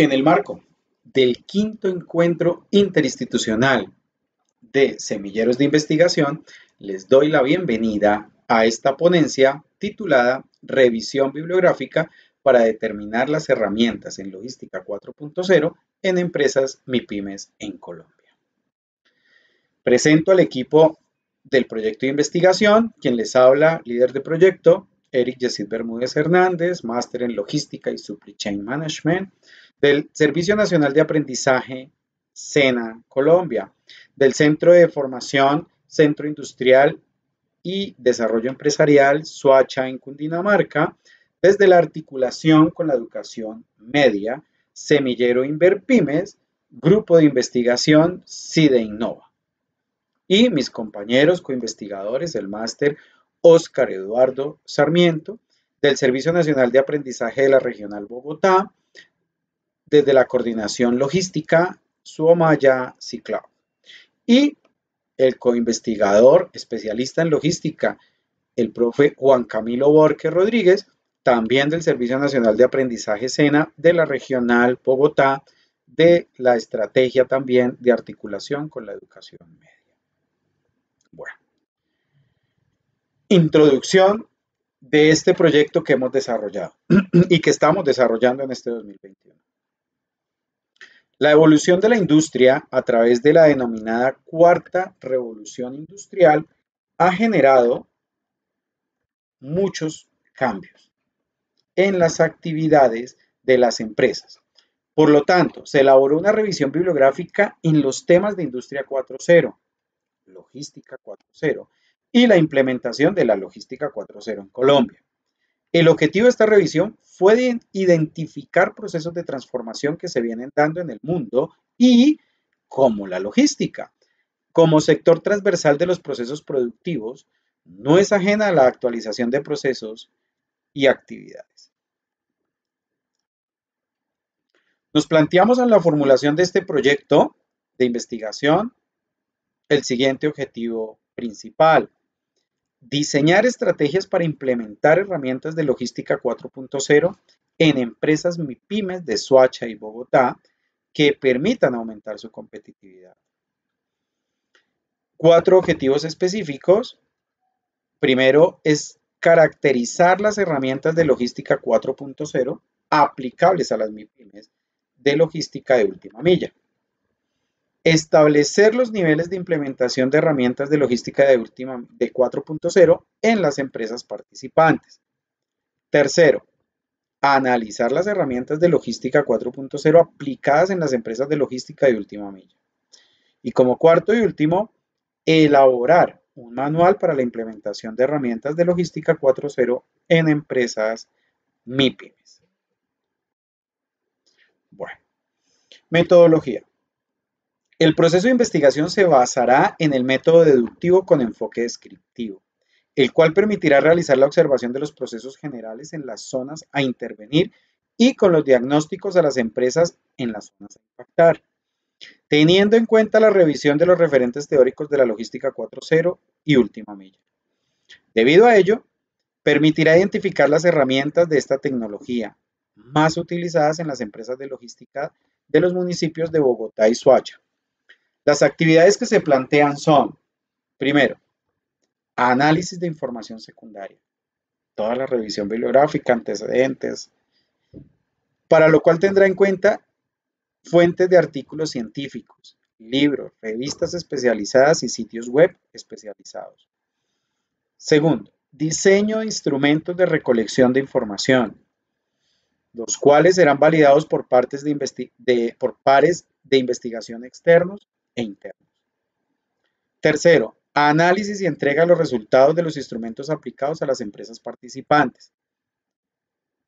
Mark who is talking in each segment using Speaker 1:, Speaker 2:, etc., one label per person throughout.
Speaker 1: En el marco del quinto encuentro interinstitucional de semilleros de investigación, les doy la bienvenida a esta ponencia titulada Revisión bibliográfica para determinar las herramientas en logística 4.0 en empresas MIPIMES en Colombia. Presento al equipo del proyecto de investigación, quien les habla, líder de proyecto, Eric Yesid Bermúdez Hernández, máster en logística y supply chain management, del Servicio Nacional de Aprendizaje SENA Colombia, del Centro de Formación Centro Industrial y Desarrollo Empresarial Suacha en Cundinamarca, desde la articulación con la educación media, Semillero Inverpimes, Grupo de Investigación CIDE Innova. Y mis compañeros coinvestigadores del máster Óscar Eduardo Sarmiento, del Servicio Nacional de Aprendizaje de la Regional Bogotá, desde la Coordinación Logística Suomaya Ciclao. Y el coinvestigador especialista en logística, el profe Juan Camilo Borque Rodríguez, también del Servicio Nacional de Aprendizaje SENA de la Regional Bogotá, de la estrategia también de articulación con la educación media. Bueno, introducción de este proyecto que hemos desarrollado y que estamos desarrollando en este 2021. La evolución de la industria a través de la denominada cuarta revolución industrial ha generado muchos cambios en las actividades de las empresas. Por lo tanto, se elaboró una revisión bibliográfica en los temas de Industria 4.0, Logística 4.0 y la implementación de la Logística 4.0 en Colombia. El objetivo de esta revisión fue identificar procesos de transformación que se vienen dando en el mundo y como la logística. Como sector transversal de los procesos productivos, no es ajena a la actualización de procesos y actividades. Nos planteamos en la formulación de este proyecto de investigación el siguiente objetivo principal. Diseñar estrategias para implementar herramientas de logística 4.0 en empresas MIPIMES de Soacha y Bogotá que permitan aumentar su competitividad. Cuatro objetivos específicos. Primero es caracterizar las herramientas de logística 4.0 aplicables a las MIPIMES de logística de última milla. Establecer los niveles de implementación de herramientas de logística de última de 4.0 en las empresas participantes. Tercero, analizar las herramientas de logística 4.0 aplicadas en las empresas de logística de última milla. Y como cuarto y último, elaborar un manual para la implementación de herramientas de logística 4.0 en empresas MIPIMES. Bueno, metodología. El proceso de investigación se basará en el método deductivo con enfoque descriptivo, el cual permitirá realizar la observación de los procesos generales en las zonas a intervenir y con los diagnósticos a las empresas en las zonas a impactar, teniendo en cuenta la revisión de los referentes teóricos de la logística 4.0 y última milla. Debido a ello, permitirá identificar las herramientas de esta tecnología más utilizadas en las empresas de logística de los municipios de Bogotá y Soacha, las actividades que se plantean son, primero, análisis de información secundaria, toda la revisión bibliográfica, antecedentes, para lo cual tendrá en cuenta fuentes de artículos científicos, libros, revistas especializadas y sitios web especializados. Segundo, diseño de instrumentos de recolección de información, los cuales serán validados por, partes de, por pares de investigación externos internos. Tercero, análisis y entrega los resultados de los instrumentos aplicados a las empresas participantes.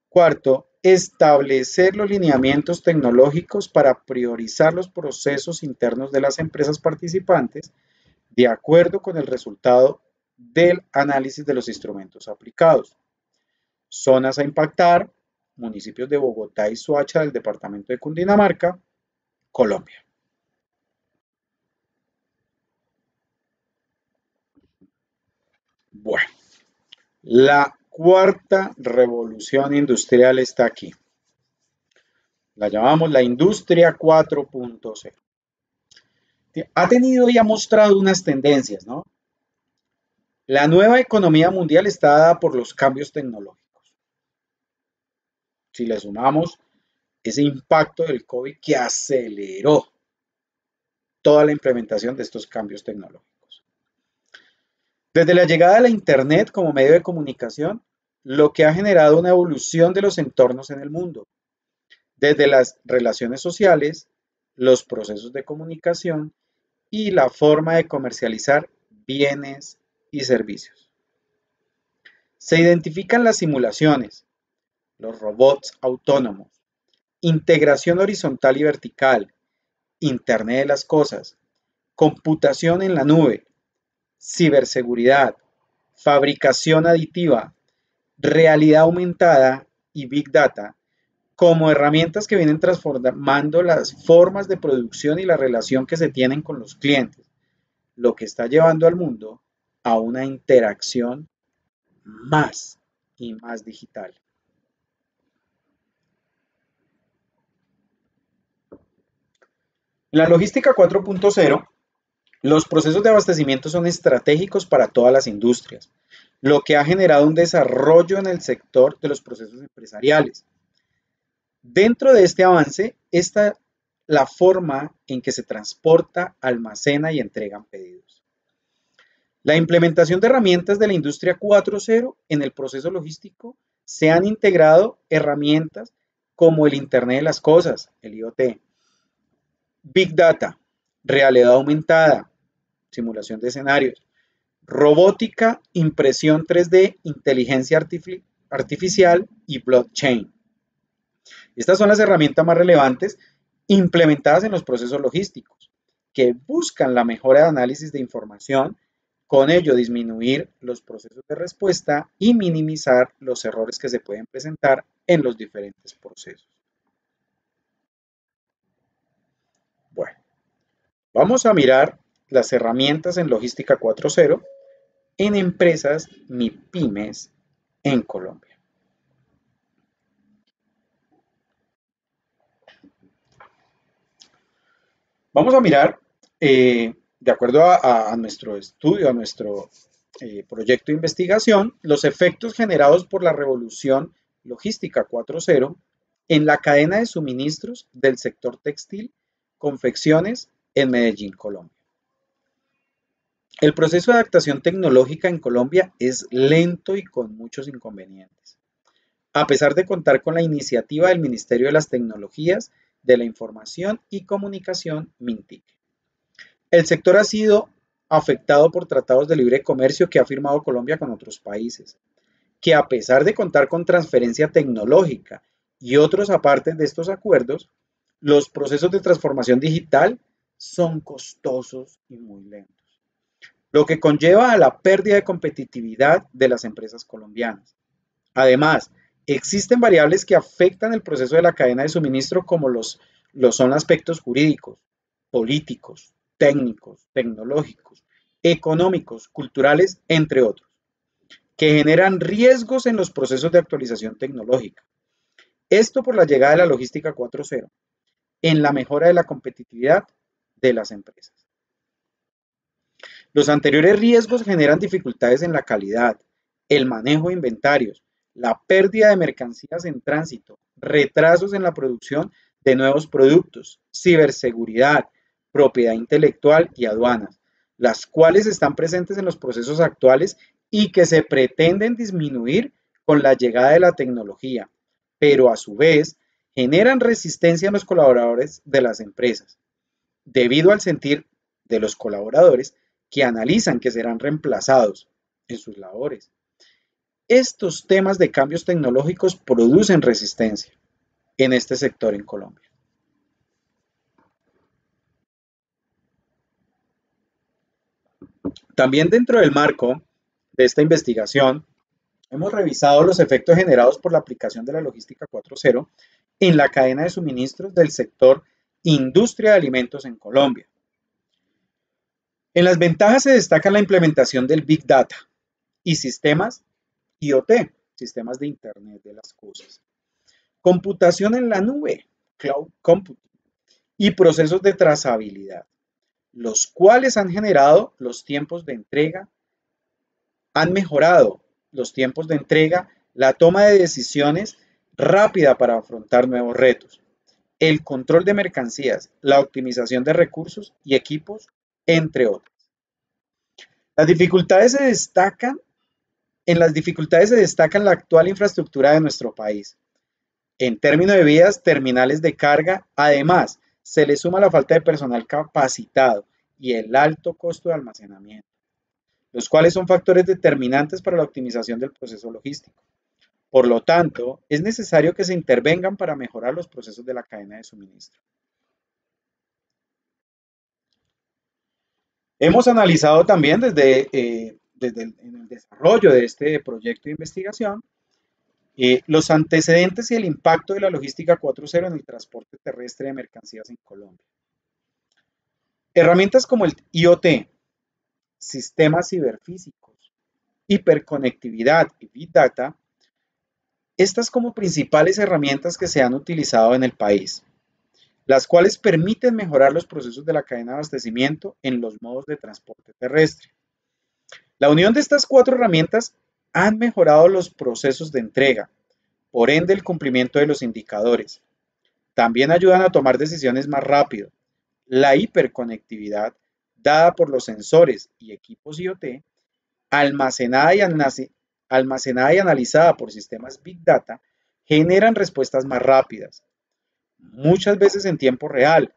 Speaker 1: Cuarto, establecer los lineamientos tecnológicos para priorizar los procesos internos de las empresas participantes de acuerdo con el resultado del análisis de los instrumentos aplicados. Zonas a impactar, municipios de Bogotá y Soacha del departamento de Cundinamarca, Colombia. Bueno, la cuarta revolución industrial está aquí. La llamamos la industria 4.0. Ha tenido y ha mostrado unas tendencias, ¿no? La nueva economía mundial está dada por los cambios tecnológicos. Si le sumamos ese impacto del COVID que aceleró toda la implementación de estos cambios tecnológicos. Desde la llegada de la Internet como medio de comunicación, lo que ha generado una evolución de los entornos en el mundo, desde las relaciones sociales, los procesos de comunicación y la forma de comercializar bienes y servicios. Se identifican las simulaciones, los robots autónomos, integración horizontal y vertical, Internet de las Cosas, computación en la nube, ciberseguridad, fabricación aditiva, realidad aumentada y Big Data como herramientas que vienen transformando las formas de producción y la relación que se tienen con los clientes, lo que está llevando al mundo a una interacción más y más digital. La logística 4.0, los procesos de abastecimiento son estratégicos para todas las industrias, lo que ha generado un desarrollo en el sector de los procesos empresariales. Dentro de este avance está la forma en que se transporta, almacena y entregan pedidos. La implementación de herramientas de la industria 4.0 en el proceso logístico se han integrado herramientas como el Internet de las Cosas, el IoT, Big Data, realidad aumentada, simulación de escenarios, robótica, impresión 3D, inteligencia artificial y blockchain. Estas son las herramientas más relevantes implementadas en los procesos logísticos, que buscan la mejora de análisis de información, con ello disminuir los procesos de respuesta y minimizar los errores que se pueden presentar en los diferentes procesos. Vamos a mirar las herramientas en logística 4.0 en empresas MIPIMES en Colombia. Vamos a mirar, eh, de acuerdo a, nuestro estudio, a nuestro eh, proyecto de investigación, los efectos generados por la revolución logística 4.0 en la cadena de suministros del sector textil, confecciones en Medellín, Colombia. El proceso de adaptación tecnológica en Colombia es lento y con muchos inconvenientes, a pesar de contar con la iniciativa del Ministerio de las Tecnologías de la Información y Comunicación, MINTIC. El sector ha sido afectado por tratados de libre comercio que ha firmado Colombia con otros países, que a pesar de contar con transferencia tecnológica y otros aparte de estos acuerdos, los procesos de transformación digital son costosos y muy lentos, lo que conlleva a la pérdida de competitividad de las empresas colombianas. Además, existen variables que afectan el proceso de la cadena de suministro como los, son aspectos jurídicos, políticos, técnicos, tecnológicos, económicos, culturales, entre otros, que generan riesgos en los procesos de actualización tecnológica. Esto por la llegada de la logística 4.0, en la mejora de la competitividad de las empresas. Los anteriores riesgos generan dificultades en la calidad, el manejo de inventarios, la pérdida de mercancías en tránsito, retrasos en la producción de nuevos productos, ciberseguridad, propiedad intelectual y aduanas, las cuales están presentes en los procesos actuales y que se pretenden disminuir con la llegada de la tecnología, pero a su vez generan resistencia en los colaboradores de las empresas debido al sentir de los colaboradores que analizan que serán reemplazados en sus labores. Estos temas de cambios tecnológicos producen resistencia en este sector en Colombia. También dentro del marco de esta investigación, hemos revisado los efectos generados por la aplicación de la logística 4.0 en la cadena de suministros del sector industria de alimentos en Colombia. En las ventajas se destaca la implementación del Big Data y sistemas IoT, sistemas de Internet de las Cosas. Computación en la nube, cloud computing y procesos de trazabilidad, los cuales han generado los tiempos de entrega, han mejorado los tiempos de entrega, la toma de decisiones rápida para afrontar nuevos retos, el control de mercancías, la optimización de recursos y equipos, entre otros. Las dificultades se destacan, en las dificultades se destacan la actual infraestructura de nuestro país. En términos de vías terminales de carga, además, se le suma la falta de personal capacitado y el alto costo de almacenamiento, los cuales son factores determinantes para la optimización del proceso logístico. Por lo tanto, es necesario que se intervengan para mejorar los procesos de la cadena de suministro. Hemos analizado también desde, eh, desde el, desarrollo de este proyecto de investigación eh, los antecedentes y el impacto de la logística 4.0 en el transporte terrestre de mercancías en Colombia. Herramientas como el IoT, sistemas ciberfísicos, hiperconectividad y Big Data estas como principales herramientas que se han utilizado en el país, las cuales permiten mejorar los procesos de la cadena de abastecimiento en los modos de transporte terrestre. La unión de estas cuatro herramientas han mejorado los procesos de entrega, por ende el cumplimiento de los indicadores. También ayudan a tomar decisiones más rápido. La hiperconectividad, dada por los sensores y equipos IoT, almacenada y almacenada y analizada por sistemas Big Data, generan respuestas más rápidas, muchas veces en tiempo real,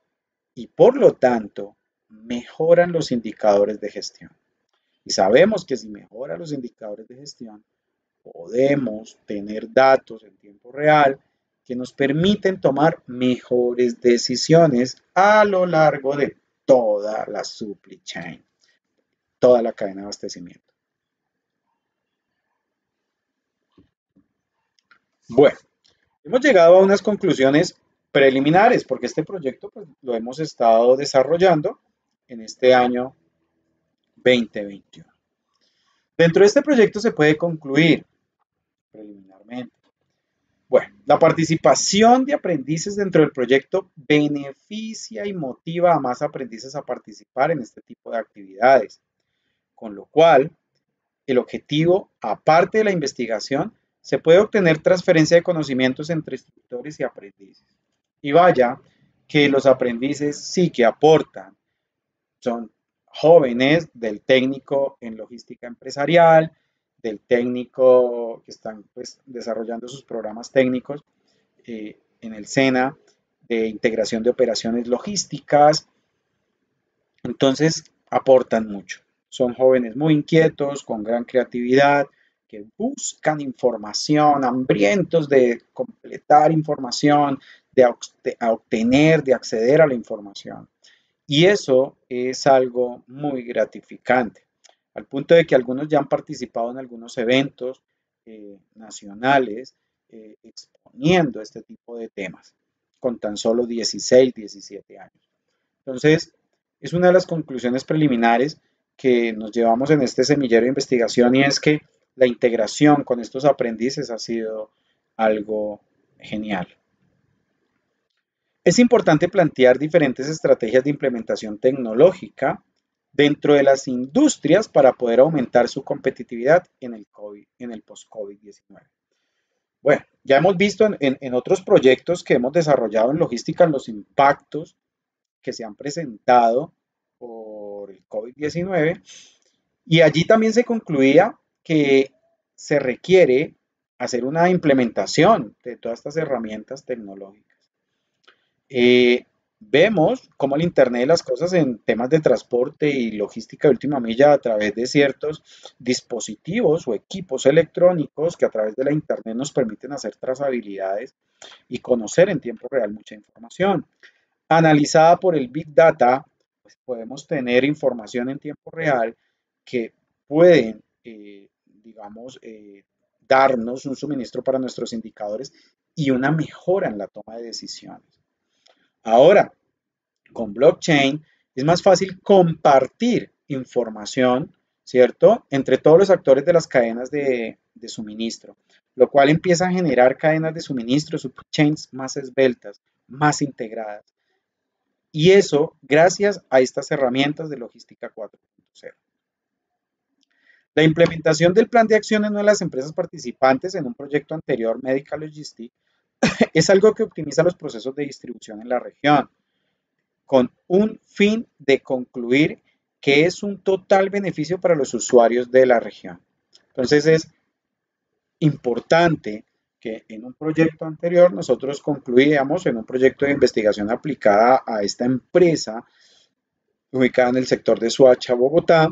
Speaker 1: y por lo tanto mejoran los indicadores de gestión. Y sabemos que si mejoran los indicadores de gestión, podemos tener datos en tiempo real que nos permiten tomar mejores decisiones a lo largo de toda la supply chain, toda la cadena de abastecimiento. Bueno, hemos llegado a unas conclusiones preliminares porque este proyecto pues, lo hemos estado desarrollando en este año 2021. Dentro de este proyecto se puede concluir preliminarmente. Bueno, la participación de aprendices dentro del proyecto beneficia y motiva a más aprendices a participar en este tipo de actividades, con lo cual el objetivo, aparte de la investigación, se puede obtener transferencia de conocimientos entre instructores y aprendices. Y vaya que los aprendices sí que aportan. Son jóvenes del técnico en logística empresarial, del técnico que están pues, desarrollando sus programas técnicos eh, en el SENA, de integración de operaciones logísticas. Entonces, aportan mucho. Son jóvenes muy inquietos, con gran creatividad, que buscan información, hambrientos de completar información, de, obtener, de acceder a la información. Y eso es algo muy gratificante, al punto de que algunos ya han participado en algunos eventos eh, nacionales eh, exponiendo este tipo de temas, con tan solo 16, 17 años. Entonces, es una de las conclusiones preliminares que nos llevamos en este semillero de investigación y es que la integración con estos aprendices ha sido algo genial. Es importante plantear diferentes estrategias de implementación tecnológica dentro de las industrias para poder aumentar su competitividad en el, COVID, en el post-COVID-19. Bueno, ya hemos visto en, otros proyectos que hemos desarrollado en logística los impactos que se han presentado por el COVID-19 y allí también se concluía que se requiere hacer una implementación de todas estas herramientas tecnológicas. Eh, vemos cómo el Internet de las Cosas en temas de transporte y logística de última milla a través de ciertos dispositivos o equipos electrónicos que a través de la Internet nos permiten hacer trazabilidades y conocer en tiempo real mucha información. Analizada por el Big Data, pues podemos tener información en tiempo real que pueden eh, digamos, eh, darnos un suministro para nuestros indicadores y una mejora en la toma de decisiones. Ahora, con blockchain es más fácil compartir información, ¿cierto?, entre todos los actores de las cadenas de, suministro, lo cual empieza a generar cadenas de suministro, subchains más esbeltas, más integradas. Y eso gracias a estas herramientas de logística 4.0. La implementación del plan de una de las empresas participantes en un proyecto anterior, Medical Logistics, es algo que optimiza los procesos de distribución en la región, con un fin de concluir que es un total beneficio para los usuarios de la región. Entonces es importante que en un proyecto anterior nosotros concluíamos en un proyecto de investigación aplicada a esta empresa ubicada en el sector de Suacha, Bogotá,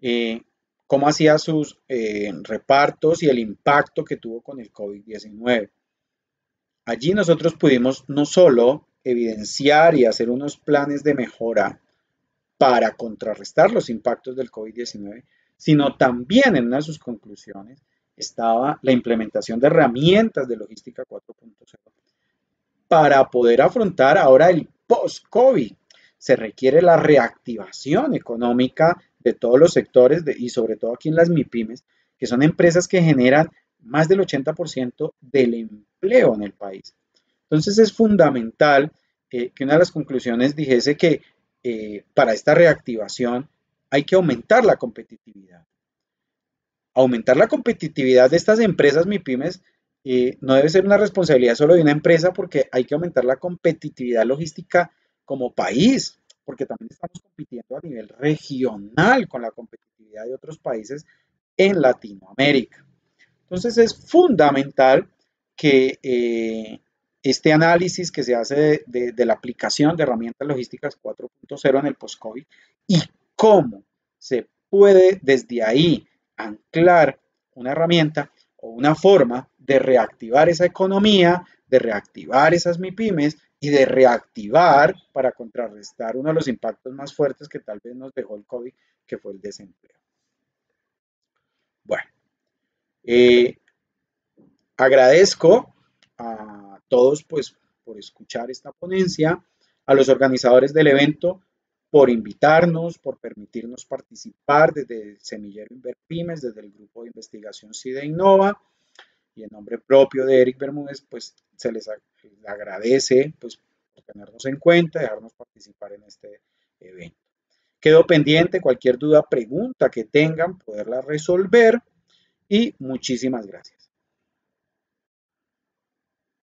Speaker 1: eh, cómo hacía sus eh, repartos y el impacto que tuvo con el COVID-19. Allí nosotros pudimos no solo evidenciar y hacer unos planes de mejora para contrarrestar los impactos del COVID-19, sino también en una de sus conclusiones estaba la implementación de herramientas de logística 4.0 para poder afrontar ahora el post-COVID. Se requiere la reactivación económica de todos los sectores y sobre todo aquí en las MIPIMES, que son empresas que generan más del 80% del empleo en el país. Entonces es fundamental eh, que una de las conclusiones dijese que eh, para esta reactivación hay que aumentar la competitividad. Aumentar la competitividad de estas empresas MIPIMES eh, no debe ser una responsabilidad solo de una empresa porque hay que aumentar la competitividad logística como país porque también estamos compitiendo a nivel regional con la competitividad de otros países en Latinoamérica. Entonces es fundamental que eh, este análisis que se hace de, la aplicación de herramientas logísticas 4.0 en el post-COVID y cómo se puede desde ahí anclar una herramienta o una forma de reactivar esa economía, de reactivar esas MIPIMES y de reactivar para contrarrestar uno de los impactos más fuertes que tal vez nos dejó el COVID, que fue el desempleo. Bueno, eh, agradezco a todos pues por escuchar esta ponencia, a los organizadores del evento por invitarnos, por permitirnos participar desde el Semillero Inverpimes, desde el grupo de investigación CIDE Innova y en nombre propio de Eric Bermúdez, pues se les agradece pues, por tenernos en cuenta, dejarnos participar en este evento. Quedo pendiente, cualquier duda, pregunta que tengan, poderla resolver y muchísimas gracias.